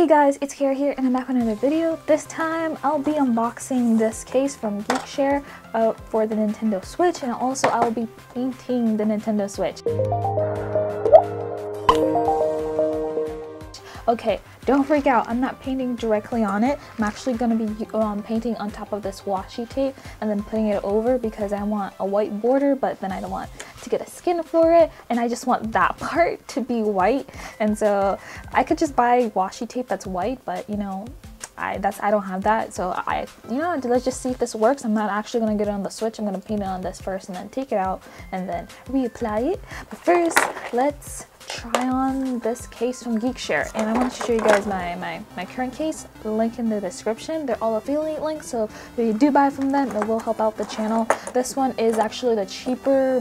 Hey guys, it's Kara here and I'm back with another video. This time I'll be unboxing this case from Geekshare uh, for the Nintendo Switch and also I will be painting the Nintendo Switch. Okay, don't freak out. I'm not painting directly on it. I'm actually going to be um, painting on top of this washi tape and then putting it over because I want a white border, but then I don't want to get a skin for it. And I just want that part to be white. And so I could just buy washi tape that's white, but you know, I that's I don't have that so I you know let's just see if this works I'm not actually gonna get it on the switch I'm gonna paint it on this first and then take it out and then reapply it but first let's try on this case from Geekshare and I want to show you guys my, my, my current case, link in the description. They're all affiliate links so if you do buy from them it will help out the channel. This one is actually the cheaper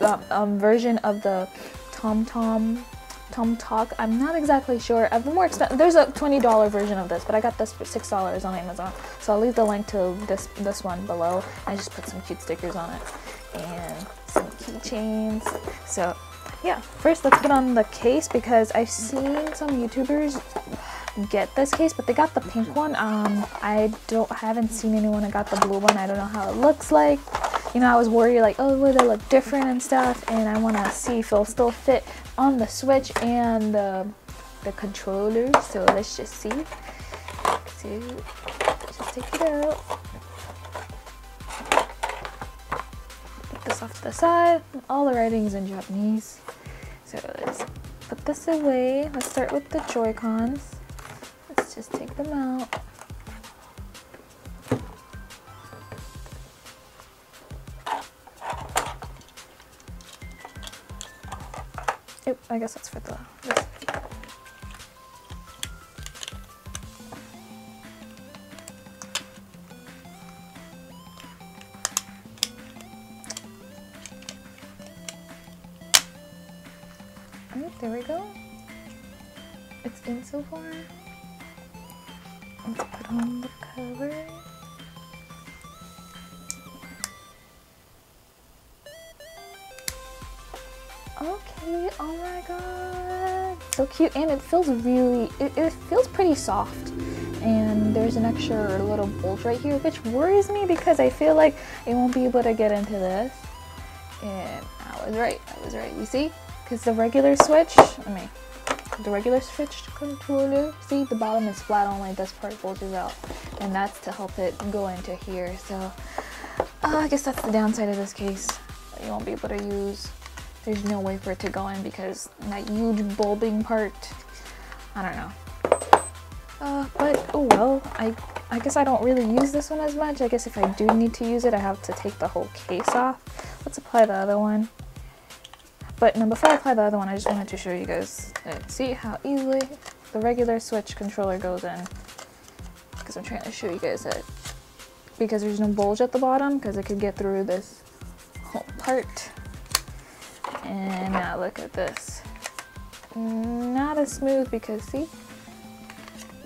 uh, um, version of the TomTom Tom Tom Talk. I'm not exactly sure. Of the more expensive, there's a $20 version of this, but I got this for $6 on Amazon. So I'll leave the link to this this one below. I just put some cute stickers on it and some keychains. So yeah, first let's put on the case because I've seen some YouTubers get this case, but they got the pink one. Um, I don't haven't seen anyone that got the blue one. I don't know how it looks like. You know, I was worried like, oh, will they look different and stuff, and I want to see if it'll still fit on the Switch and the the controller. So let's just see. So just take it out. Put this off to the side. All the writing is in Japanese. So let's put this away. Let's start with the Joy-Cons. Let's just take them out. Oop, I guess that's for the this. There we go. It's in so far. Let's put on the cover. Okay, oh my god. So cute and it feels really, it, it feels pretty soft. And there's an extra little bulge right here, which worries me because I feel like it won't be able to get into this. And I was right, I was right, you see? Because the regular switch, I mean, the regular switch controller, see the bottom is flat, only this part bulges out. And that's to help it go into here. So uh, I guess that's the downside of this case. You won't be able to use there's no way for it to go in because that huge bulbing part, I don't know. Uh, but oh well, I, I guess I don't really use this one as much. I guess if I do need to use it, I have to take the whole case off. Let's apply the other one. But now before I apply the other one, I just wanted to show you guys, uh, see how easily the regular Switch controller goes in. Because I'm trying to show you guys that because there's no bulge at the bottom, because it could get through this whole part. And now look at this. Not as smooth because see,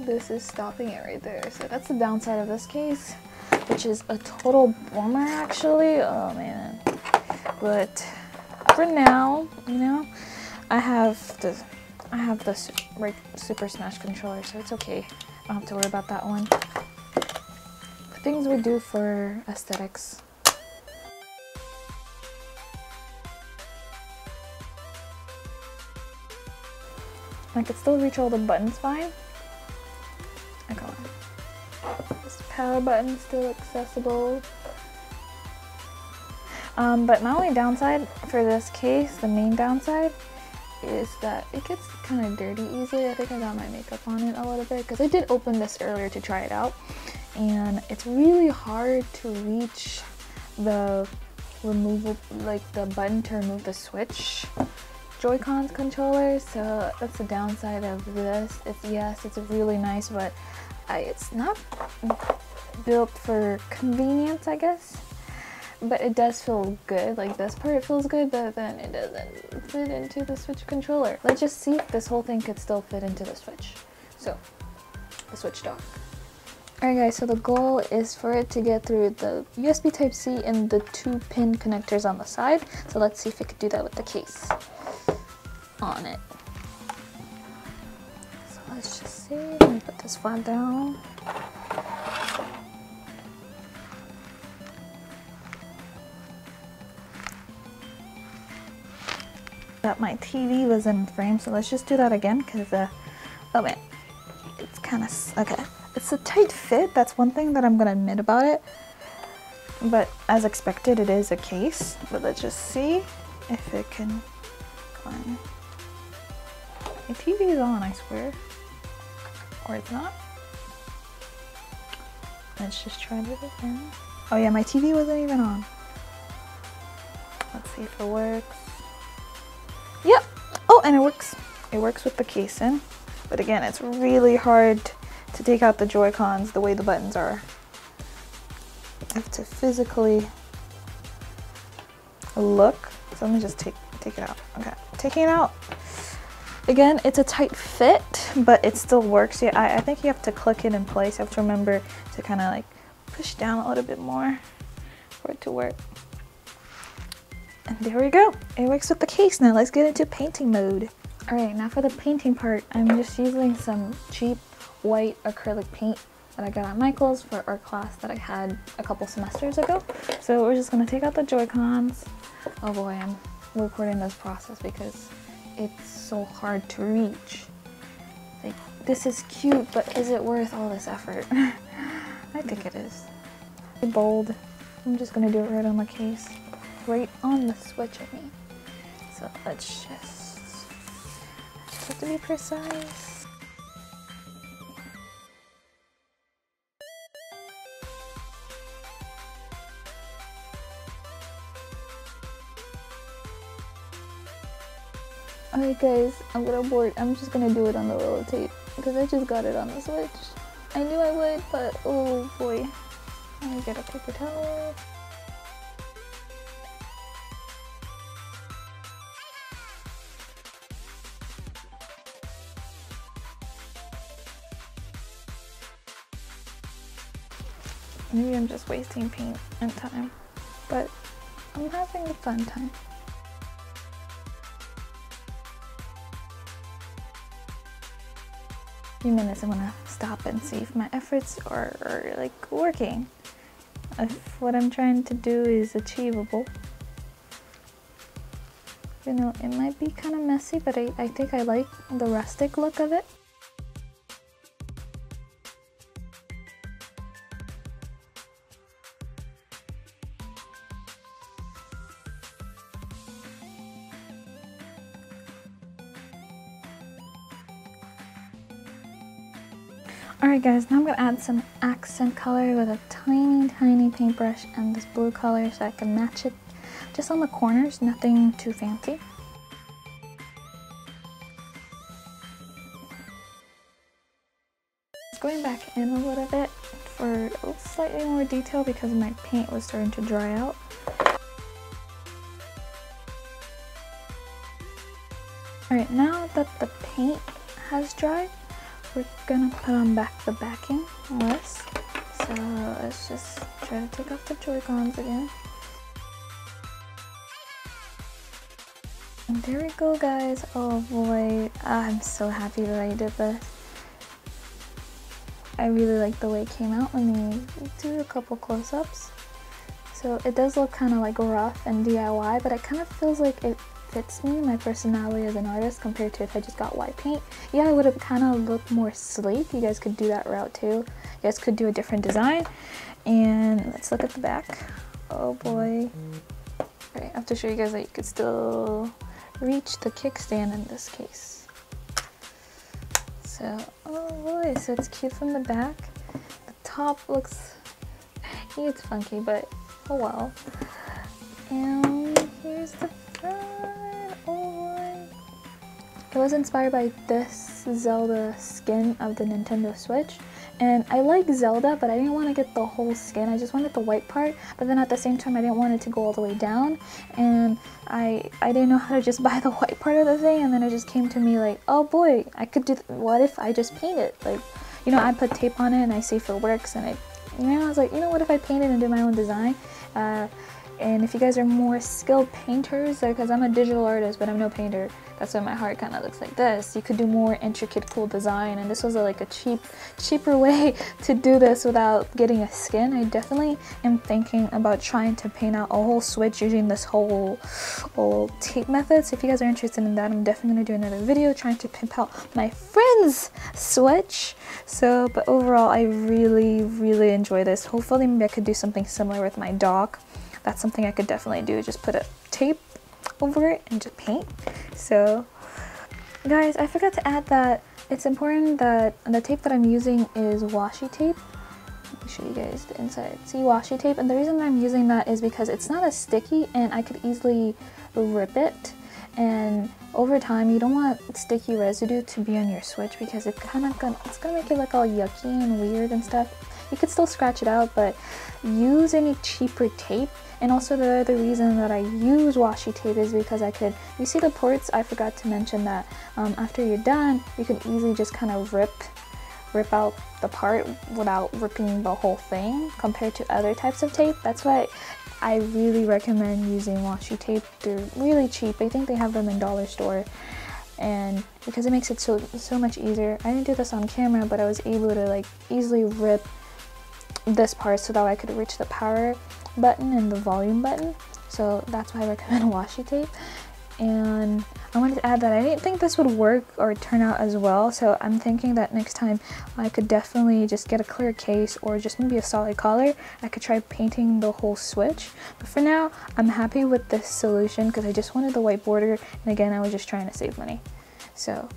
this is stopping it right there. So that's the downside of this case, which is a total bummer actually. Oh man. But for now, you know, I have the I have the Super Smash controller, so it's okay. I don't have to worry about that one. The things we do for aesthetics. I could still reach all the buttons fine. I got This power button still accessible. Um, but my only downside for this case, the main downside, is that it gets kind of dirty easily. I think I got my makeup on it a little bit because I did open this earlier to try it out. And it's really hard to reach the removal, like the button to remove the switch Joy-Cons controller, so that's the downside of this. It's yes, it's really nice, but I, it's not built for convenience, I guess. But it does feel good. Like this part feels good, but then it doesn't fit into the Switch controller. Let's just see if this whole thing could still fit into the Switch. So, the Switch dock. Alright guys, so the goal is for it to get through the USB Type-C and the two pin connectors on the side. So let's see if it could do that with the case on it. So let's just see. And put this flat down. That my TV was in frame, so let's just do that again because, uh, oh man, it's kind of, okay. It's a tight fit, that's one thing that I'm gonna admit about it. But as expected, it is a case. But let's just see if it can climb. My TV is on, I swear. Or it's not. Let's just try it again. Oh yeah, my TV wasn't even on. Let's see if it works. Yep. Oh, and it works. It works with the casing. But again, it's really hard to take out the Joy-Cons the way the buttons are. I have to physically look. So let me just take take it out. Okay, taking it out. Again, it's a tight fit, but it still works. Yeah, I, I think you have to click it in place. You have to remember to kind of like push down a little bit more for it to work. And there we go. It works with the case now. Let's get into painting mode. All right, now for the painting part, I'm just using some cheap white acrylic paint that I got at Michael's for our class that I had a couple semesters ago. So we're just gonna take out the Joy-Cons. Oh boy, I'm recording this process because it's so hard to reach. Like, this is cute, but is it worth all this effort? I think it is. Bold. I'm just gonna do it right on the case. Right on the switch, I mean. So let's just, just have to be precise. Alright guys, I'm gonna board. I'm just gonna do it on the roll of tape because I just got it on the switch. I knew I would, but oh boy. Let me get a paper towel. Maybe I'm just wasting paint and time, but I'm having a fun time. A few minutes I want to stop and see if my efforts are, are like working. If what I'm trying to do is achievable. You know, it might be kind of messy, but I, I think I like the rustic look of it. Alright guys, now I'm going to add some accent color with a tiny, tiny paintbrush and this blue color so I can match it just on the corners, nothing too fancy. Going back in a little bit for slightly more detail because my paint was starting to dry out. Alright, now that the paint has dried, we're gonna put on back the backing this. So let's just try to take off the Joy-Cons again. And there we go guys. Oh boy, ah, I'm so happy that I did this. I really like the way it came out. Let me do a couple close-ups. So it does look kind of like rough and DIY, but it kind of feels like it fits me, my personality as an artist, compared to if I just got white paint. Yeah, it would have kind of looked more sleek. You guys could do that route too. You guys could do a different design. And let's look at the back. Oh boy. Okay, I have to show you guys that you could still reach the kickstand in this case. So, oh boy, so it's cute from the back. The top looks, it's funky, but oh well. And It was inspired by this Zelda skin of the Nintendo Switch. And I like Zelda, but I didn't want to get the whole skin. I just wanted the white part. But then at the same time, I didn't want it to go all the way down. And I I didn't know how to just buy the white part of the thing. And then it just came to me like, oh boy, I could do. what if I just paint it? Like, you know, I put tape on it and I see if it works. And I, you know, I was like, you know, what if I paint it and do my own design? Uh, And if you guys are more skilled painters, uh, because I'm a digital artist, but I'm no painter, that's why my heart kind of looks like this. You could do more intricate, cool design, and this was a, like a cheap, cheaper way to do this without getting a skin. I definitely am thinking about trying to paint out a whole switch using this whole, whole tape method. So if you guys are interested in that, I'm definitely gonna do another video trying to pimp out my friend's switch. So, but overall, I really, really enjoy this. Hopefully, maybe I could do something similar with my dog. That's something I could definitely do. Just put a tape over it and just paint. So guys, I forgot to add that it's important that the tape that I'm using is washi tape. Let me show you guys the inside. See washi tape and the reason I'm using that is because it's not as sticky and I could easily rip it and over time you don't want sticky residue to be on your switch because it kind of gonna it's gonna make it look all yucky and weird and stuff you could still scratch it out but use any cheaper tape and also the other reason that I use washi tape is because I could, you see the ports, I forgot to mention that um, after you're done, you can easily just kind of rip rip out the part without ripping the whole thing compared to other types of tape. That's why I really recommend using washi tape. They're really cheap. I think they have them in dollar store and because it makes it so so much easier. I didn't do this on camera, but I was able to like easily rip this part so that I could reach the power button and the volume button. So that's why I recommend washi tape. And I wanted to add that I didn't think this would work or turn out as well. So I'm thinking that next time I could definitely just get a clear case or just maybe a solid color. I could try painting the whole switch. But for now, I'm happy with this solution because I just wanted the white border. And again, I was just trying to save money. So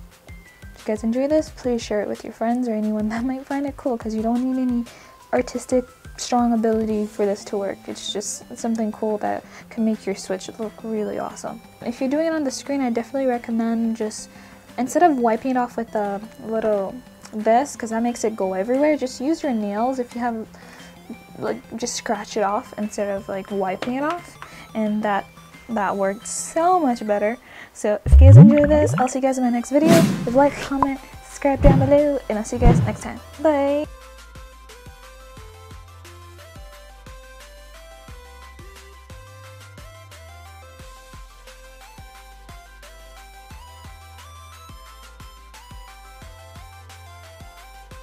if you guys enjoy this, please share it with your friends or anyone that might find it cool because you don't need any artistic strong ability for this to work. It's just something cool that can make your Switch look really awesome. If you're doing it on the screen, I definitely recommend just, instead of wiping it off with a little this, because that makes it go everywhere, just use your nails if you have, like, just scratch it off instead of like wiping it off. And that, that worked so much better. So if you guys enjoyed this, I'll see you guys in my next video. Leave a like, comment, subscribe down below, and I'll see you guys next time. Bye!